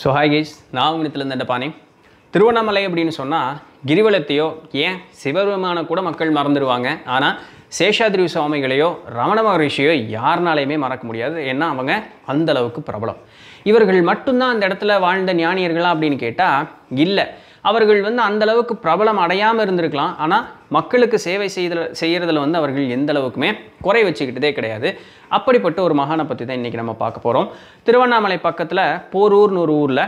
So hi guys நான் உங்கள்கிட்ட அந்த பானே திருவண்ணாமலை அப்படின்னு சொன்னால் கிரிவலத்தையோ ஏன் சிவபெருமான கூட மக்கள் மறந்துடுவாங்க ஆனால் சேஷாதிரி சுவாமிகளையோ ரமண மகரிஷியோ யாருனாலையுமே மறக்க முடியாது. ஏன்னா அவங்க அந்தளவுக்கு பிரபலம். இவர்கள் மட்டும்தான் அந்த இடத்துல வாழ்ந்த ஞானியர்களா அப்படின்னு கேட்டால் இல்லை. அவர்கள் வந்து அந்தளவுக்கு பிரபலம் அடையாமல் இருந்திருக்கலாம். ஆனால் மக்களுக்கு சேவை செய்த செய்கிறதுல வந்து அவர்கள் எந்த அளவுக்குமே குறை வச்சுக்கிட்டதே கிடையாது. அப்படிப்பட்ட ஒரு மகானை பற்றி தான் இன்றைக்கி நம்ம பார்க்க போகிறோம் திருவண்ணாமலை பக்கத்தில் போரூர்னு ஒரு ஊரில்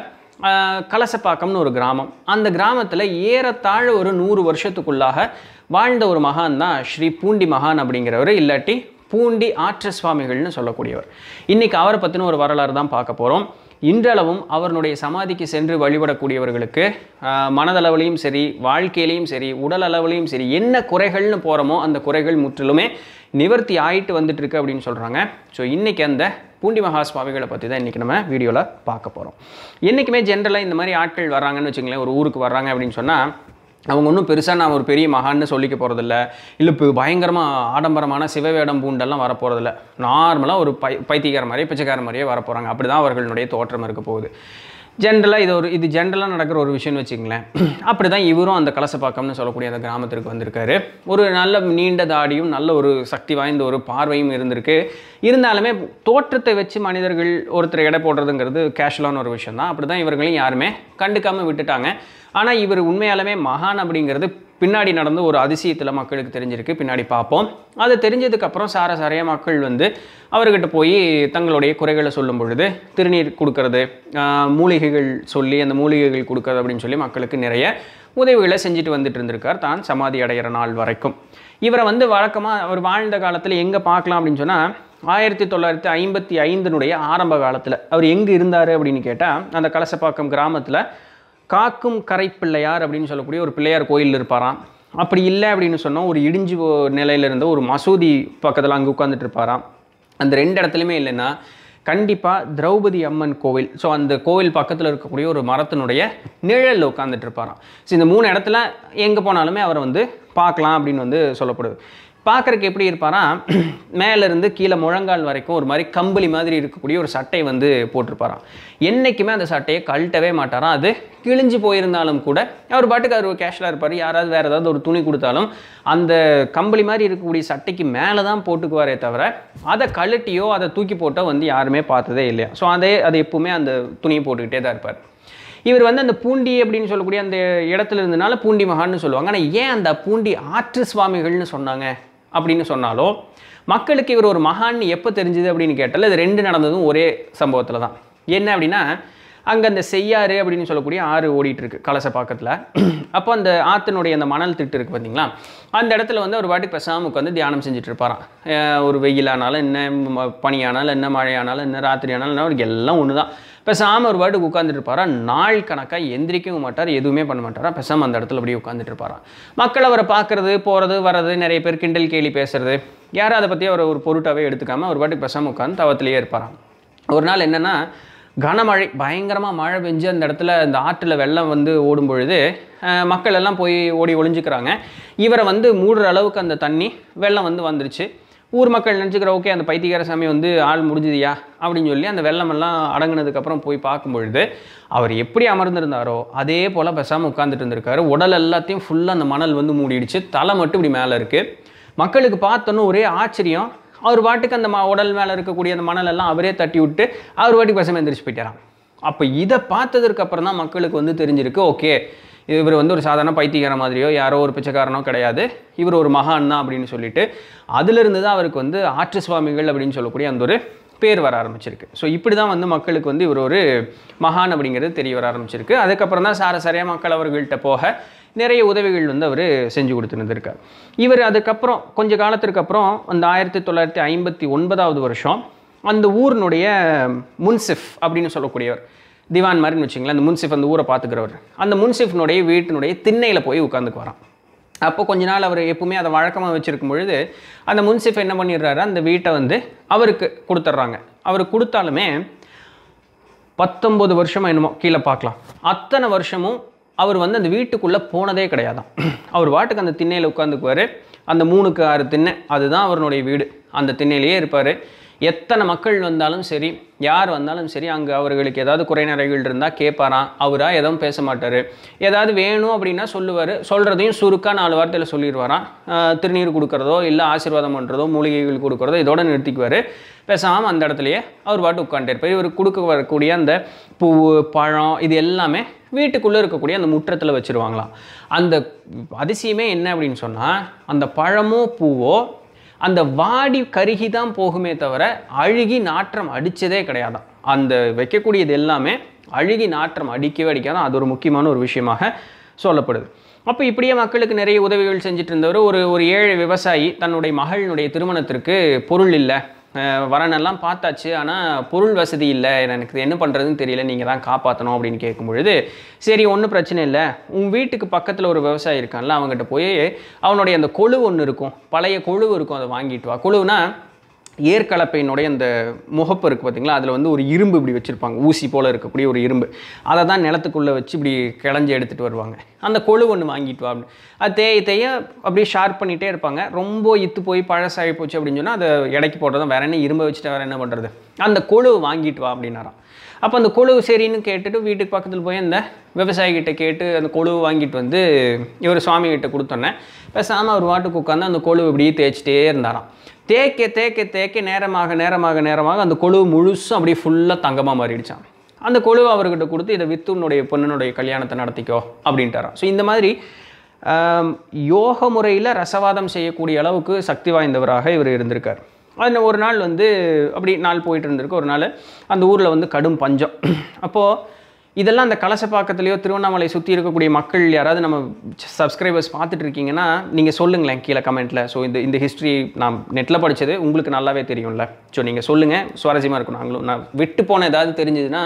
கலசப்பாக்கம்னு ஒரு கிராமம். அந்த கிராமத்தில் ஏறத்தாழ ஒரு நூறு வருஷத்துக்குள்ளாக வாழ்ந்த ஒரு மகான் தான் ஸ்ரீ பூண்டி மகான் அப்படிங்கிறவர். இல்லாட்டி பூண்டி ஆற்ற சுவாமிகள்னு சொல்லக்கூடியவர். இன்றைக்கி அவரை பற்றின ஒரு வரலாறு தான் பார்க்க போகிறோம் இன்றளவும் அவருடைய சமாதிக்கு சென்று வழிபடக்கூடியவர்களுக்கு மனதளவுலேயும் மனதளவுலையும் சரி வாழ்க்கையிலையும் சரி உடல் அளவுலையும் சரி என்ன குறைகள்னு போகிறோமோ அந்த குறைகள் முற்றிலுமே நிவர்த்தி ஆயிட்டு வந்துட்டு இருக்கு அப்படின்னு சொல்கிறாங்க ஸோ இன்றைக்கி அந்த பூண்டி மகா சுவாமிகளை பற்றி தான் இன்றைக்கி நம்ம வீடியோவில் பார்க்க போகிறோம் என்றைக்குமே ஜென்ரலாக இந்த மாதிரி ஆட்கள் வர்றாங்கன்னு வச்சுங்களேன் ஒரு ஊருக்கு வர்றாங்க அப்படின்னு சொன்னால் அவங்க ஒன்றும் பெருசாக நான் ஒரு பெரிய மகான்னு சொல்லிக்க போகிறதில்ல இல்லை இப்போ பயங்கரமாக ஆடம்பரமான சிவவேடம் பூண்டெல்லாம் வரப்போகிறதில்ல நார்மலாக ஒரு பை பைத்தியக்கார மாதிரியே பிச்சைக்கார மாதிரியே வரப்போகிறாங்க அப்படி தான் அவர்களுடைய தோற்றம் இருக்க போகுது. ஜென்ரலாக இது ஒரு இது ஜென்ரலாக நடக்கிற ஒரு விஷயம்னு வச்சுங்களேன் அப்படி தான் இவரும் அந்த கலசப்பாக்கம்னு சொல்லக்கூடிய அந்த கிராமத்திற்கு வந்திருக்காரு. ஒரு நல்ல நீண்ட தாடியும் நல்ல ஒரு சக்தி வாய்ந்த ஒரு பார்வையும் இருந்திருக்கு. இருந்தாலுமே தோற்றத்தை வச்சு மனிதர்கள் ஒருத்தர் எடை போடுறதுங்கிறது கேஷுவலான ஒரு விஷயம் தான் அப்படி தான் இவர்களையும் யாருமே கண்டுக்காமல் விட்டுட்டாங்க. ஆனால் இவர் உண்மையாலுமே மகான் அப்படிங்கிறது பின்னாடி நடந்த ஒரு அதிசயத்தில் மக்களுக்கு தெரிஞ்சிருக்கு பின்னாடி பார்ப்போம். அது தெரிஞ்சதுக்கப்புறம் சார சாரைய மக்கள் வந்து அவர்கிட்ட போய் தங்களுடைய குறைகளை சொல்லும் பொழுது திருநீர் கொடுக்கறது மூலிகைகள் சொல்லி அந்த மூலிகைகள் கொடுக்கறது அப்படின்னு சொல்லி மக்களுக்கு நிறைய உதவிகளை செஞ்சுட்டு வந்துட்டு இருந்திருக்கார். தான் சமாதி அடைகிற நாள் வரைக்கும். இவரை வந்து வழக்கமாக அவர் வாழ்ந்த காலத்தில் எங்கே பார்க்கலாம் அப்படின்னு சொன்னால் ஆயிரத்தி தொள்ளாயிரத்தி ஐம்பத்தி ஐந்தினுடைய ஆரம்ப காலத்தில். அவர் எங்கே இருந்தார் அப்படின்னு கேட்டால் அந்த கலசப்பாக்கம் கிராமத்தில் காக்கும் கரைப்பிள்ளையார் அப்படின்னு சொல்லக்கூடிய ஒரு பிள்ளையார் கோயில் இருப்பாராம். அப்படி இல்லை அப்படின்னு சொன்னால் ஒரு இடிஞ்சு நிலையில் இருந்த ஒரு மசூதி பக்கத்தில் அங்கே உட்காந்துட்டு இருப்பாராம். அந்த ரெண்டு இடத்துலையுமே இல்லைன்னா கண்டிப்பாக திரௌபதி அம்மன் கோவில் ஸோ அந்த கோவில் பக்கத்தில் இருக்கக்கூடிய ஒரு மரத்தினுடைய நிழலில் உட்காந்துட்டு இருப்பாராம். ஸோ இந்த மூணு இடத்துல எங்கே போனாலுமே அவரை வந்து பார்க்கலாம் அப்படின்னு வந்து சொல்லப்படுது. பார்க்குறக்கு எப்படி இருப்பாராம் மேலேருந்து கீழே முழங்கால் வரைக்கும் ஒரு மாதிரி கம்பளி மாதிரி இருக்கக்கூடிய ஒரு சட்டை வந்து போட்டிருப்பாராம். என்றைக்குமே அந்த சட்டையை கழட்டவே மாட்டாராம். அது கிழிஞ்சு போயிருந்தாலும் கூட அவர் பாட்டுக்கு அவர் கேஷுவலாக இருப்பார். யாராவது வேறு ஏதாவது ஒரு துணி கொடுத்தாலும் அந்த கம்பளி மாதிரி இருக்கக்கூடிய சட்டைக்கு மேலே தான் போட்டுக்குவாரே தவிர அதை கழட்டியோ அதை தூக்கி போட்டோ வந்து யாருமே பார்த்ததே இல்லையா. ஸோ அதே அது எப்பவுமே அந்த துணியை போட்டுக்கிட்டே தான் இருப்பார். இவர் வந்து அந்த பூண்டி அப்படின்னு சொல்லக்கூடிய அந்த இடத்துல இருந்தனால பூண்டி மகான்னு சொல்லுவாங்க. ஆனால் ஏன் அந்த பூண்டி ஆற்று சுவாமிகள்னு சொன்னாங்க? அப்படின்னு சொன்னாலோ மக்களுக்கு இவர் ஒரு மகான்னு எப்போ தெரிஞ்சுது அப்படின்னு கேட்டால் இது ரெண்டு நடந்ததும் ஒரே சம்பவத்தில் தான். என்ன அப்படின்னா அங்கே அந்த செய்யாறு அப்படின்னு சொல்லக்கூடிய ஆறு ஓடிட்டுருக்கு கலச பக்கத்தில். அப்போ அந்த ஆத்தனுடைய அந்த மணல் திட்டு இருக்குது பார்த்தீங்களா அந்த இடத்துல வந்து ஒரு வாட்டி பேசாமல் உட்காந்து தியானம் செஞ்சுட்டு இருப்பாராம். ஒரு வெயிலானாலும் என்ன பனியானாலும் என்ன மழையானாலும் என்ன ராத்திரி ஆனாலும் என்ன அவருக்கு எல்லாம் ஒன்று தான் பேசாமல் ஒரு வாட்டுக்கு உட்காந்துட்டு இருப்பாரா? நாள் கணக்காக எந்திரிக்கவும் மாட்டார் எதுவுமே பண்ண மாட்டாரா? பேசாமல் அந்த இடத்துல அப்படியே உட்காந்துட்டு இருப்பாராம் மக்கள் அவரை பார்க்கறது போகிறது வர்றது நிறைய பேர் கிண்டல் கேலி பேசுறது யாரும் அதை பற்றி அவரை ஒரு பொருட்டாகவே எடுத்துக்காம ஒரு வாட்டுக்கு பேசாமல் உட்காந்து தவத்திலேயே இருப்பாராம் ஒரு நாள் என்னென்னா கனமழை பயங்கரமாக மழை பெஞ்சு அந்த இடத்துல அந்த ஆற்றில் வெள்ளம் வந்து ஓடும் பொழுது மக்கள் எல்லாம் போய் ஓடி ஒளிஞ்சுக்கிறாங்க. இவரை வந்து மூடுற அளவுக்கு அந்த தண்ணி வெள்ளம் வந்து வந்துருச்சு. ஊர் மக்கள் நினச்சிக்கிற ஓகே அந்த பைத்தியக்கார சாமி வந்து ஆள் முடிஞ்சுதியா? அப்படின்னு சொல்லி அந்த வெள்ளமெல்லாம் அடங்குனதுக்கப்புறம் போய் பார்க்கும் பொழுது அவர் எப்படி அமர்ந்திருந்தாரோ அதே போல் பெசாமல் உட்காந்துட்டு இருந்திருக்காரு. உடல் எல்லாத்தையும் ஃபுல்லாக அந்த மணல் வந்து மூடிடுச்சு. தலை மட்டும் இப்படி மேலே இருக்குது மக்களுக்கு பார்த்தோன்னு ஒரே ஆச்சரியம். அவர் பாட்டுக்கு அந்த ம உடல் மேலே இருக்கக்கூடிய அந்த மணல் எல்லாம் அவரே தட்டி விட்டு அவர் பாட்டுக்கு பேசாமல் எந்திரிச்சு போயிட்டாரான் அப்போ இதை பார்த்ததற்கு அப்புறம் தான் மக்களுக்கு வந்து தெரிஞ்சிருக்கு ஓகே இவர் வந்து ஒரு சாதாரண பைத்தியக்கார மாதிரியோ யாரோ ஒரு பிச்சைக்காரனோ கிடையாது இவர் ஒரு மகான் தான் அப்படின்னு சொல்லிட்டு அதிலிருந்து தான் அவருக்கு வந்து ஆற்று சுவாமிகள் அப்படின்னு சொல்லக்கூடிய அந்த ஒரு பேர் வர ஆரம்பிச்சிருக்கு. ஸோ இப்படி தான் வந்து மக்களுக்கு வந்து இவர் ஒரு மகான் அப்படிங்கிறது தெரிய வர ஆரம்பிச்சிருக்கு. அதுக்கப்புறம் தான் சார சரியாக மக்கள் அவர்கள்ட்ட போக நிறைய உதவிகள் வந்து அவர் செஞ்சு கொடுத்துருந்துருக்கார். இவர் அதுக்கப்புறம் கொஞ்ச காலத்திற்கு அப்புறம் அந்த ஆயிரத்தி தொள்ளாயிரத்தி ஐம்பத்தி ஒன்பதாவது வருஷம் அந்த ஊரினுடைய முன்சிஃப் அப்படின்னு சொல்லக்கூடியவர். திவான் மாதிரின்னு வச்சுங்களேன் அந்த முன்சிஃப் அந்த ஊரை பார்த்துக்கிறவர். அந்த முன்சிஃப்னுடைய வீட்டினுடைய திண்ணையில் போய் உட்காந்துக்கு வரான் அப்போ கொஞ்ச நாள் அவர் எப்பவுமே அதை வழக்கமாக வச்சுருக்கும் பொழுது அந்த முன்சிஃப் என்ன பண்ணிடுறாரு? அந்த வீட்டை வந்து அவருக்கு கொடுத்துட்றாங்க. அவருக்கு கொடுத்தாலுமே பத்தொம்பது வருஷமாக என்னமோ கீழே பார்க்கலாம். அத்தனை வருஷமும் அவர் வந்து அந்த வீட்டுக்குள்ளே போனதே கிடையாதாம். அவர் வாட்டுக்கு அந்த திண்ணையில் உட்காந்துக்குவார் அந்த மூணுக்கு ஆறு திண்ணை அதுதான் அவருடைய வீடு. அந்த திண்ணையிலேயே இருப்பார். எத்தனை மக்கள் வந்தாலும் சரி யார் வந்தாலும் சரி அங்கே அவர்களுக்கு ஏதாவது குறைநிறைகள் இருந்தால் கேட்பாராம் அவராக எதுவும் பேச மாட்டார். ஏதாவது வேணும் அப்படின்னா சொல்லுவார். சொல்கிறதையும் சுருக்காக நாலு வார்த்தையில் சொல்லிடுவாராம் திருநீர் கொடுக்குறதோ இல்லை ஆசீர்வாதம் பண்ணுறதோ மூலிகைகள் கொடுக்குறதோ இதோட நிறுத்திக்குவார். பேசாமல் அந்த இடத்துலையே அவர் பாட்டு உட்காந்துருப்பார் இவர் கொடுக்க வரக்கூடிய அந்த பூ பழம் இது எல்லாமே வீட்டுக்குள்ளே இருக்கக்கூடிய அந்த முற்றத்தில் வச்சுருவாங்களாம். அந்த அதிசயமே என்ன அப்படின்னு சொன்னால் அந்த பழமோ பூவோ அந்த வாடி கருகி தான் போகுமே தவிர அழுகி நாற்றம் அடித்ததே கிடையாதான் அந்த வைக்கக்கூடியது எல்லாமே அழுகி நாற்றம் அடிக்கவே அடிக்காதான் அது ஒரு முக்கியமான ஒரு விஷயமாக சொல்லப்படுது. அப்போ இப்படியே மக்களுக்கு நிறைய உதவிகள் செஞ்சுட்டு இருந்தவர் ஒரு ஒரு ஏழை விவசாயி தன்னுடைய மகளினுடைய திருமணத்திற்கு பொருள் இல்லை. வரனெல்லாம் பார்த்தாச்சு. ஆனால் பொருள் வசதி இல்லை. எனக்கு என்ன பண்ணுறதுன்னு தெரியல. நீங்கள் தான் காப்பாற்றணும் அப்படின்னு கேட்கும் பொழுது சரி ஒன்றும் பிரச்சனை இல்லை. உன் வீட்டுக்கு பக்கத்தில் ஒரு விவசாயி இருக்கான்ல அவங்ககிட்ட போய் அவனுடைய அந்த கொழு ஒன்று இருக்கும். பழைய கொழு இருக்கும். அதை வாங்கிட்டு வா. கொழுவுனா ஏற்கலப்பையினுடைய அந்த முகப்பு இருக்குது பார்த்திங்களா அதில் வந்து ஒரு இரும்பு இப்படி வச்சுருப்பாங்க. ஊசி போல் இருக்கக்கூடிய ஒரு இரும்பு. அதை தான் நிலத்துக்குள்ளே வச்சு இப்படி கிளஞ்சி எடுத்துகிட்டு வருவாங்க. அந்த கொழு ஒன்று வாங்கிட்டு வா அப்படின்னு. அது தேய தேய அப்படியே ஷார்ப் பண்ணிகிட்டே இருப்பாங்க. ரொம்ப இத்து போய் பழசாகி போச்சு அப்படின்னு சொன்னால் அதை இடைக்கு போடுறதும் வேற என்ன இரும்பை வச்சுட்டு வேறு என்ன பண்ணுறது அந்த கொழு வாங்கிட்டு வா அப்படின்னாராம். அப்போ அந்த கொழு சரின்னு கேட்டுட்டு வீட்டுக்கு பக்கத்தில் போய் அந்த விவசாயிகிட்ட கேட்டு அந்த கொழுவு வாங்கிட்டு வந்து இவர் சுவாமிகிட்ட கொடுத்தோன்னே பேசாமல் அவர் வாட்டுக்கு உட்காந்து அந்த கொழுவு இப்படியே தேய்ச்சிட்டே இருந்தாராம். தேய்க்க தேய்க்க தேய்க்க நேரமாக நேரமாக நேரமாக அந்த கொழு முழுசும் அப்படியே ஃபுல்லாக தங்கமாக மாறிடுச்சான் அந்த கொழுவை அவர்கிட்ட கொடுத்து இதை வித்து உன்னுடைய பொண்ணுனுடைய கல்யாணத்தை நடத்திக்கோ அப்படின்ட்டாராம். ஸோ இந்த மாதிரி யோக முறையில் ரசவாதம் செய்யக்கூடிய அளவுக்கு சக்தி வாய்ந்தவராக இவர் இருந்திருக்கார். அதில் ஒரு நாள் வந்து அப்படி நாள் போயிட்டு இருந்திருக்கு ஒரு நாள் அந்த ஊரில் வந்து கடும் பஞ்சம். அப்போது இதெல்லாம் அந்த கலசப்பாக்கத்துலேயோ திருவண்ணாமலை சுற்றி இருக்கக்கூடிய மக்கள் யாராவது நம்ம சப்ஸ்கிரைபர்ஸ் பார்த்துட்டு இருக்கீங்கன்னா நீங்கள் சொல்லுங்களேன் கீழே கமெண்ட்டில் ஸோ இந்த இந்த ஹிஸ்ட்ரி நான் நெட்டில் படித்தது உங்களுக்கு நல்லாவே தெரியும்ல. ஸோ நீங்கள் சொல்லுங்கள் சுவாரஸ்யமாக இருக்கும் நாங்களும் நான் விட்டு போன ஏதாவது தெரிஞ்சதுன்னா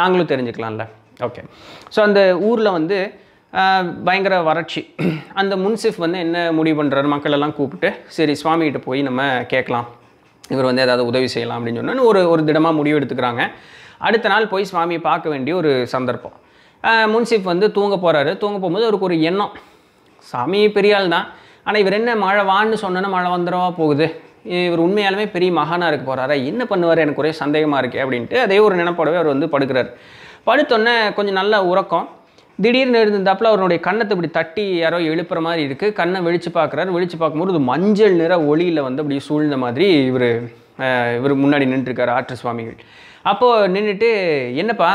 நாங்களும் தெரிஞ்சுக்கலாம்ல. ஓகே ஸோ அந்த ஊரில் வந்து பயங்கர வறட்சி. அந்த முன்சிஃப் வந்து என்ன முடிவு பண்ணுறாரு மக்கள் எல்லாம் கூப்பிட்டு சரி சுவாமிகிட்ட போய் நம்ம கேட்கலாம். இவர் வந்து ஏதாவது உதவி செய்யலாம் அப்படின்னு சொன்னால் ஒரு ஒரு திடமாக முடிவு எடுத்துக்கிறாங்க. அடுத்த நாள் போய் சுவாமியை பார்க்க வேண்டிய ஒரு சந்தர்ப்பம். முன்சிப் வந்து தூங்க போகிறாரு தூங்க போகும்போது அவருக்கு ஒரு எண்ணம். சாமி பெரிய ஆள் தான். ஆனால் இவர் என்ன மழை வான்னு சொன்னோன்னா மழை வந்துடவா போகுது. இவர் உண்மையாலுமே பெரிய மகானாக இருக்க போகிறாரா என்ன பண்ணுவார்? எனக்கு ஒரே சந்தேகமாக இருக்கே அப்படின்ட்டு அதே ஒரு நினைப்போடவே அவர் வந்து படுக்கிறார். படுத்தோன்னே கொஞ்சம் நல்ல உறக்கம். திடீர்னு எழுந்திருந்தாப்புல அவருடைய கண்ணத்தை இப்படி தட்டி யாரோ எழுப்புற மாதிரி இருக்குது கண்ணை வெளிச்சு பார்க்குறாரு. வெளிச்சு பார்க்கும்போது ஒரு மஞ்சள் நிற ஒளியில் வந்து அப்படி சூழ்ந்த மாதிரி இவர் இவர் முன்னாடி நின்றுருக்காரு ஆற்று சுவாமிகள். அப்போது நின்றுட்டு என்னப்பா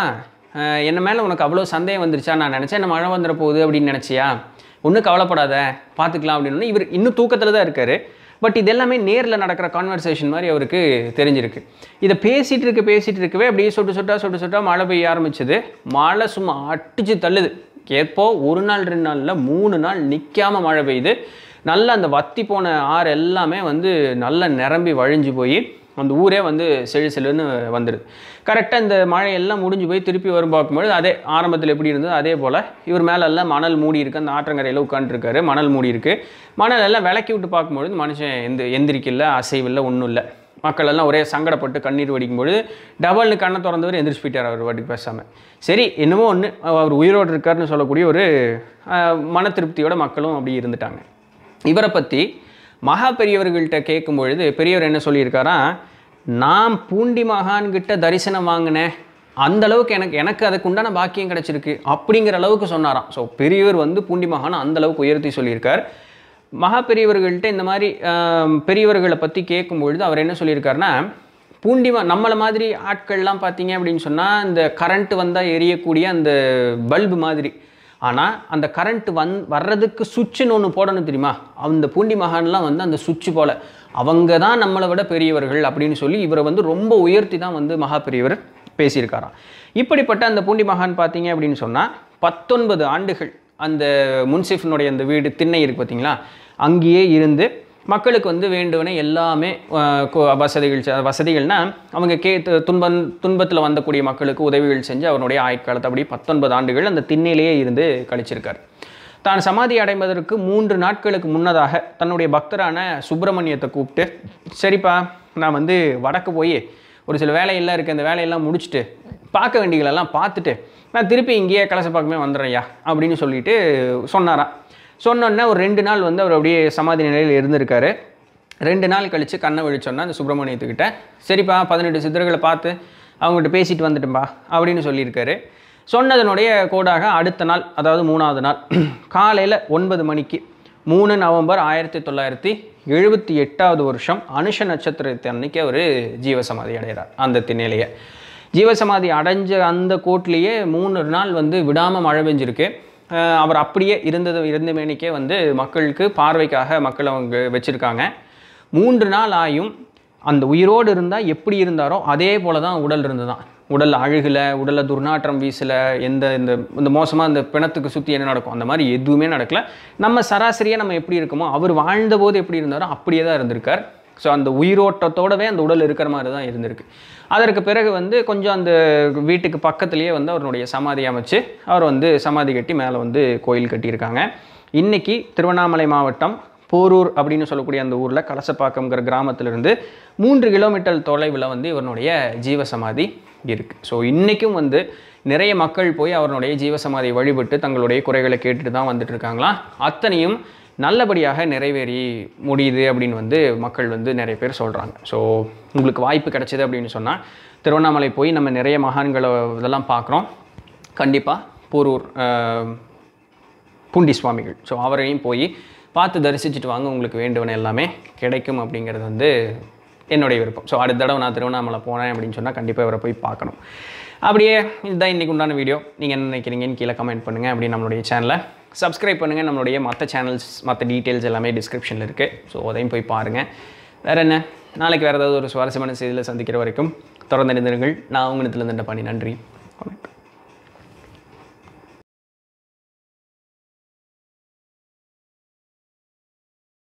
என்ன மேலே உனக்கு அவ்வளோ சந்தேகம் வந்துருச்சா? நான் நினச்சேன் என்ன மழை வந்துட போகுது அப்படின்னு நினச்சியா? ஒன்றும் கவலைப்படாத பார்த்துக்கலாம் அப்படின்னு. இவர் இன்னும் தூக்கத்தில் தான் இருக்கார். பட் இது எல்லாமே நேரில் நடக்கிற கான்வர்சேஷன் மாதிரி அவருக்கு தெரிஞ்சிருக்கு. இதை பேசிகிட்டு இருக்க பேசிகிட்டு இருக்கவே அப்படியே சொட்டு சொட்டா சொட்டு சொட்டா மழை பெய்ய ஆரம்பிச்சது. மழை சும்மா அடிச்சு தள்ளுது. எப்போ? ஒரு நாள் ரெண்டு நாளில் மூணு நாள் நிற்காம மழை பெய்யுது. நல்ல அந்த வத்தி போன ஆறு எல்லாமே வந்து நல்லா நிரம்பி வழிஞ்சு போய் அந்த ஊரே வந்து செழு செழுன்னு வந்துடுது கரெக்டாக இந்த மழையெல்லாம் முடிஞ்சு போய் திருப்பி வரும் பார்க்கும்பொழுது அதே ஆரம்பத்தில் எப்படி இருந்தது அதே போல் இவர் மேலே எல்லாம் மணல் மூடி இருக்கு. அந்த ஆற்றங்கரையில் உட்காந்துருக்காரு மணல் மூடி இருக்கு. மணல் எல்லாம் விளக்கி விட்டு பார்க்கும்பொழுது மனுஷன் எந்த எந்திரிக்கல அசைவில்லை ஒன்றும் இல்லை. மக்கள் எல்லாம் ஒரே சங்கடப்பட்டு கண்ணீர் வடிக்கும்பொழுது டபுள்னு கண்ணை திறந்தவர் எந்திரிச்சு போயிட்டார் அவர் வாட்டி பேசாமல் சரி என்னமோ ஒன்று அவர் உயிரோடு இருக்காருன்னு சொல்லக்கூடிய ஒரு மன திருப்தியோட மக்களும் அப்படி இருந்துட்டாங்க. இவரை பற்றி மகா பெரியவர்கள்ட்ட கேட்கும் பொழுது பெரியவர் என்ன சொல்லியிருக்காரா நான் பூண்டி மகான்கிட்ட தரிசனம் வாங்கினேன். அந்த அளவுக்கு எனக்கு எனக்கு அதுக்கு உண்டான பாக்கியம் கிடச்சிருக்கு. அப்படிங்கிற அளவுக்கு சொன்னாராம். ஸோ பெரியவர் வந்து பூண்டி மகான் அந்த அளவுக்கு உயர்த்தி சொல்லியிருக்கார். மகா பெரியவர்கள்ட்ட இந்த மாதிரி பெரியவர்களை பற்றி கேட்கும் பொழுது அவர் என்ன சொல்லியிருக்காருன்னா பூண்டிமா நம்மளை மாதிரி ஆட்கள்லாம் பார்த்தீங்க அப்படின்னு சொன்னால் இந்த கரண்ட்டு வந்தால் எரியக்கூடிய அந்த பல்பு மாதிரி ஆனால் அந்த கரண்ட் வந் வர்றதுக்கு சுவிட்சுன்னு ஒன்று போடணும் தெரியுமா? அந்த பூண்டி மகான்லாம் வந்து அந்த சுவிட்சு போல். அவங்க தான் நம்மளை விட பெரியவர்கள் அப்படின்னு சொல்லி இவரை வந்து ரொம்ப உயர்த்தி தான் வந்து மகா பெரியவர் பேசியிருக்காராம். இப்படிப்பட்ட அந்த பூண்டி மகான் பார்த்தீங்க அப்படின்னு சொன்னால் பத்தொன்பது ஆண்டுகள் அந்த முன்சிஃபினுடைய அந்த வீடு திண்ணை இருக்கு பார்த்தீங்களா? அங்கேயே இருந்து மக்களுக்கு வந்து வேண்டுவன எல்லாமே வசதிகள் வசதிகள்னால் அவங்க கே துன்பம் துன்பத்தில் வந்தக்கூடிய மக்களுக்கு உதவிகள் செஞ்சு அவருடைய ஆயுட்காலத்தை அப்படி பத்தொன்பது ஆண்டுகள் அந்த திண்ணையிலேயே இருந்து கழிச்சிருக்கார். தான் சமாதி அடைவதற்கு மூன்று நாட்களுக்கு முன்னதாக தன்னுடைய பக்தரான சுப்பிரமணியத்தை கூப்பிட்டு சரிப்பா நான் வந்து வடக்கு போய் ஒரு சில வேலையெல்லாம் இருக்குது அந்த வேலையெல்லாம் முடிச்சுட்டு பார்க்க வேண்டியதெல்லாம் பார்த்துட்டு நான் திருப்பி இங்கேயே கலசப்பாக்கமே வந்துடுறேன்யா அப்படின்னு சொல்லிட்டு சொன்னாராம். சொன்னோன்னே ஒரு ரெண்டு நாள் வந்து அவர் அப்படியே சமாதி நிலையில் இருந்திருக்காரு. ரெண்டு நாள் கழித்து கண்ணை விழிச்சோன்னா அந்த சுப்பிரமணியத்துக்கிட்ட சரிப்பா பதினெட்டு சித்தர்களை பார்த்து அவங்ககிட்ட பேசிட்டு வந்துட்டும்பா அப்படின்னு சொல்லியிருக்காரு. சொன்னதனுடைய கோடாக அடுத்த நாள் அதாவது மூணாவது நாள் காலையில் ஒன்பது மணிக்கு மூணு நவம்பர் ஆயிரத்தி தொள்ளாயிரத்தி எழுபத்தி எட்டாவது வருஷம் அனுஷ நட்சத்திரத்தை அன்னைக்கு அவர் ஜீவசமாதி அடைகிறார் அந்த திண்ணிலையை ஜீவசமாதி அடைஞ்ச அந்த கோட்லேயே மூணு நாள் வந்து விடாமல் மழை பெஞ்சிருக்கு. அவர் அப்படியே இருந்தது இருந்தமேனிக்கே வந்து மக்களுக்கு பார்வைக்காக மக்கள் அவங்க வச்சுருக்காங்க. மூன்று நாள் ஆயும் அந்த உயிரோடு இருந்தால் எப்படி இருந்தாரோ அதே போல தான் உடல் இருந்துதான் உடல் அழுகலை உடலில் துர்நாற்றம் வீசலை எந்த இந்த இந்த மோசமாக இந்த பிணத்துக்கு சுற்றி என்ன நடக்கும் அந்த மாதிரி எதுவுமே நடக்கலை. நம்ம சராசரியாக நம்ம எப்படி இருக்கோமோ அவர் வாழ்ந்தபோது எப்படி இருந்தாரோ அப்படியே தான் இருந்திருக்கார். ஸோ அந்த உயிரோட்டத்தோடவே அந்த உடல் இருக்கிற மாதிரி தான் இருந்திருக்கு. அதற்கு பிறகு வந்து கொஞ்சம் அந்த வீட்டுக்கு பக்கத்துலேயே வந்து அவருடைய சமாதி அமைச்சு அவர் வந்து சமாதி கட்டி மேலே வந்து கோயில் கட்டியிருக்காங்க. இன்றைக்கி திருவண்ணாமலை மாவட்டம் போரூர் அப்படின்னு சொல்லக்கூடிய அந்த ஊரில் கலசப்பாக்கம்ங்கிற கிராமத்திலிருந்து மூன்று கிலோமீட்டர் தொலைவில் வந்து இவருடைய ஜீவசமாதி இருக்குது ஸோ இன்றைக்கும் வந்து நிறைய மக்கள் போய் அவருடைய ஜீவசமாதியை வழிபட்டு தங்களுடைய குறைகளை கேட்டுட்டு தான் வந்துட்டு இருக்காங்களாம். அத்தனையும் நல்லபடியாக நிறைவேறி முடியுது அப்படின்னு வந்து மக்கள் வந்து நிறைய பேர் சொல்கிறாங்க ஸோ உங்களுக்கு வாய்ப்பு கிடைச்சிது அப்படின்னு சொன்னால் திருவண்ணாமலை போய் நம்ம நிறைய மகான்களை இதெல்லாம் பார்க்குறோம். கண்டிப்பாக போரூர் பூண்டி சுவாமிகள். ஸோ அவரையும் போய் பார்த்து தரிசிச்சுட்டு வாங்க உங்களுக்கு வேண்டுவன எல்லாமே கிடைக்கும் அப்படிங்கிறது வந்து என்னுடைய விருப்பம். ஸோ அடுத்த தடவை நான் திருவண்ணாமலை போனேன் அப்படின்னு சொன்னால் கண்டிப்பாக இவரை போய் பார்க்கணும். அப்படியே இதுதான் இன்றைக்கு உண்டான வீடியோ. நீங்கள் என்ன நினைக்கிறீங்கன்னு கீழே கமெண்ட் பண்ணுங்கள் அப்படி நம்மளுடைய சேனலை சப்ஸ்கிரைப் பண்ணுங்கள் நம்மளுடைய மற்ற சேனல்ஸ் மற்ற டீட்டெயில்ஸ் எல்லாமே டிஸ்கிரிப்ஷனில் இருக்குது ஸோ அதையும் போய் பாருங்கள் வேறு என்ன? நாளைக்கு வேறு ஏதாவது ஒரு சுவாரஸ்யமான செய்தியில் சந்திக்கிற வரைக்கும் தொடர்ந்து நிறுங்கள் நான் உங்களிடத்துலேருந்து பண்ணி நன்றி. வணக்கம்